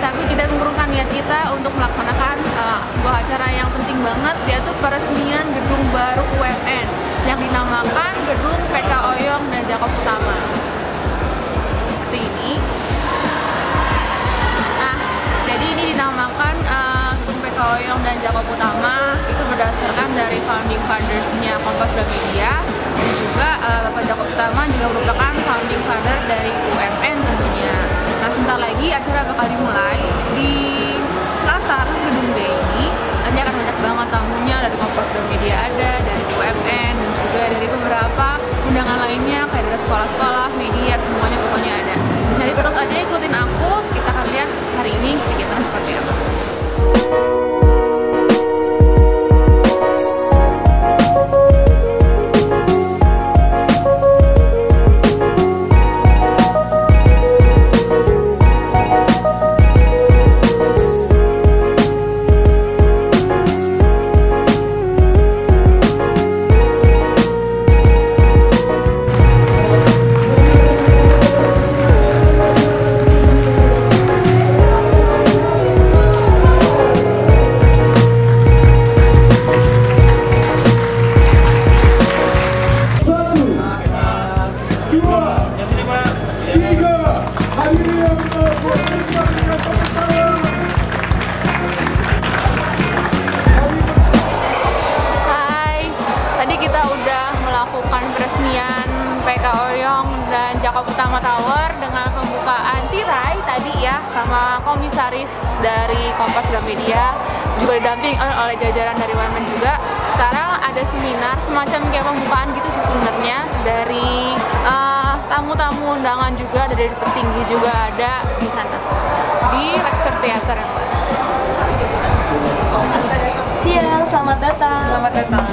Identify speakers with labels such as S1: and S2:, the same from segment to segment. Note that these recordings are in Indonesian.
S1: tapi tidak mengurungkan niat kita untuk melaksanakan uh, sebuah acara yang penting banget yaitu peresmian gedung baru UMN yang dinamakan Gedung PK Oyong dan Jakob Utama. Seperti ini. Nah, jadi ini dinamakan uh, Gedung PK Oyong dan Jakob Utama itu berdasarkan dari founding fathers-nya Kompas Gramedia dan juga uh, Bapak Jakob Utama juga merupakan founding father dari sebentar lagi acara bakal dimulai di Selasar Gedung D ini. Nanti akan banyak banget tamunya dari Kompas Gramedia ada, dari UMN dan juga dari beberapa undangan lainnya kayak dari sekolah-sekolah, media, semuanya pokoknya ada. Jadi terus aja ikutin aku, kita akan lihat hari ini kegiatan seperti apa. Jakob Utama Tower dengan pembukaan tirai tadi ya sama komisaris dari Kompas Gramedia juga didamping oleh jajaran dari Women juga. Sekarang ada seminar semacam kayak pembukaan gitu sih sebenarnya dari eh, tamu-tamu undangan juga ada dari petinggi juga ada di sana di lecture theater yang baru.
S2: Siang, selamat datang.
S1: Selamat datang.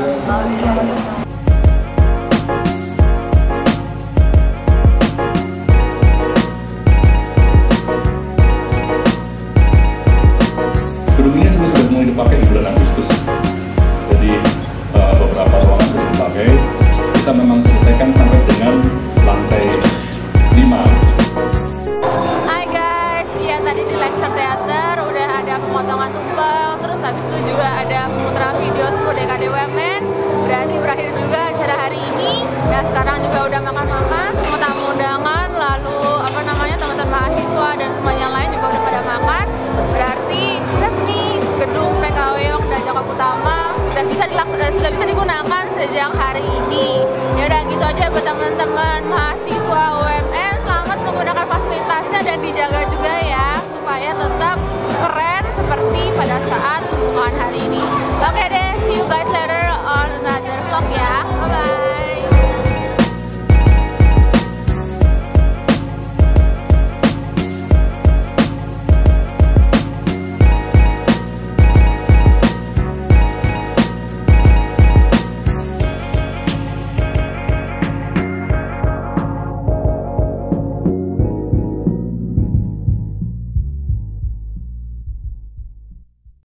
S1: Habis itu juga ada pemutaran video 10 DKD Women. Berarti berakhir juga acara hari ini. Dan sekarang juga udah makan-makan, semua tamu undangan, lalu apa namanya teman-teman mahasiswa dan semuanya lain juga udah pada makan. Berarti resmi gedung PKW dan Jakarta Utama sudah bisa dilaks- eh, sudah bisa digunakan sejak hari ini. Ya udah gitu aja buat teman-teman mahasiswa UMN selamat menggunakan fasilitasnya dan dijaga juga